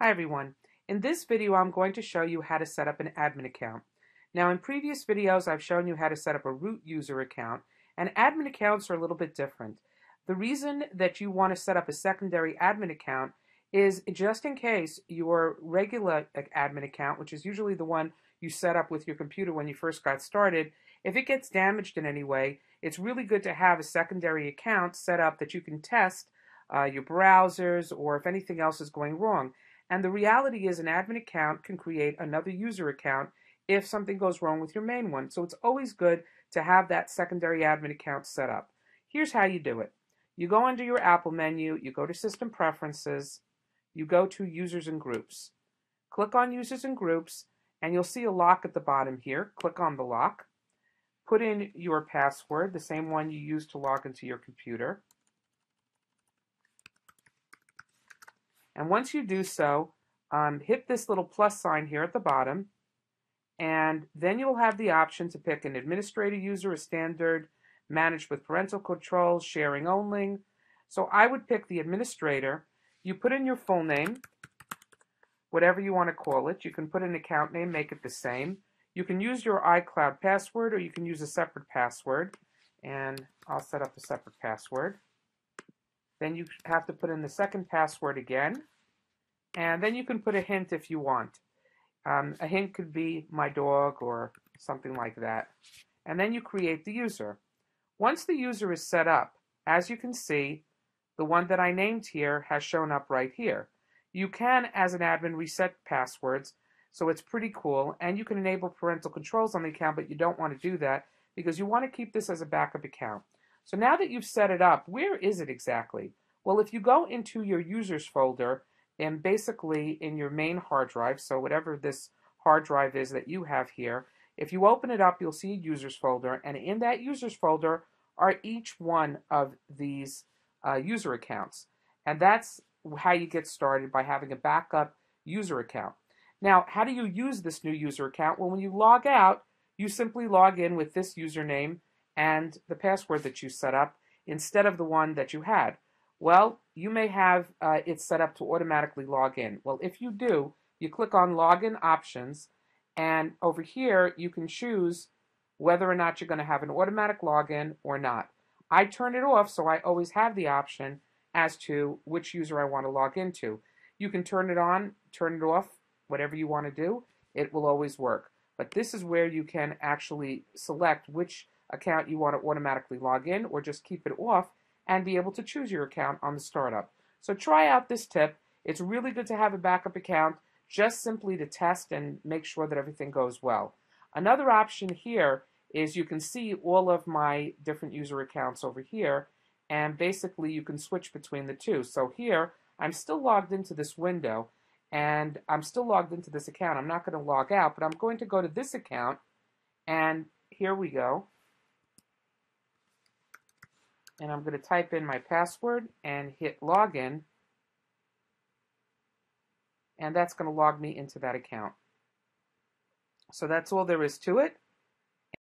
Hi everyone. In this video I'm going to show you how to set up an admin account. Now in previous videos I've shown you how to set up a root user account and admin accounts are a little bit different. The reason that you want to set up a secondary admin account is just in case your regular admin account, which is usually the one you set up with your computer when you first got started, if it gets damaged in any way, it's really good to have a secondary account set up that you can test uh, your browsers or if anything else is going wrong. And the reality is an admin account can create another user account if something goes wrong with your main one. So it's always good to have that secondary admin account set up. Here's how you do it. You go under your Apple menu, you go to System Preferences, you go to Users and Groups. Click on Users and Groups, and you'll see a lock at the bottom here. Click on the lock. Put in your password, the same one you used to log into your computer. And once you do so, um, hit this little plus sign here at the bottom, and then you'll have the option to pick an administrator user, a standard, managed with parental controls, sharing only. So I would pick the administrator. You put in your full name, whatever you want to call it. You can put an account name, make it the same. You can use your iCloud password or you can use a separate password. And I'll set up a separate password. Then you have to put in the second password again. And then you can put a hint if you want. Um, a hint could be my dog or something like that. And then you create the user. Once the user is set up, as you can see, the one that I named here has shown up right here. You can, as an admin, reset passwords, so it's pretty cool. And you can enable parental controls on the account, but you don't want to do that because you want to keep this as a backup account. So now that you've set it up, where is it exactly? Well, if you go into your users folder and basically in your main hard drive, so whatever this hard drive is that you have here, if you open it up, you'll see a users folder, and in that users folder are each one of these uh, user accounts. And that's how you get started by having a backup user account. Now, how do you use this new user account? Well, when you log out, you simply log in with this username and the password that you set up instead of the one that you had. Well, you may have uh, it set up to automatically log in. Well, if you do, you click on Login Options, and over here you can choose whether or not you're going to have an automatic login or not. I turn it off so I always have the option as to which user I want to log into. You can turn it on, turn it off, whatever you want to do. It will always work. But this is where you can actually select which account you want to automatically log in or just keep it off and be able to choose your account on the startup. So try out this tip. It's really good to have a backup account just simply to test and make sure that everything goes well. Another option here is you can see all of my different user accounts over here and basically you can switch between the two. So here I'm still logged into this window and I'm still logged into this account. I'm not going to log out, but I'm going to go to this account and here we go and I'm going to type in my password and hit login and that's going to log me into that account. So that's all there is to it.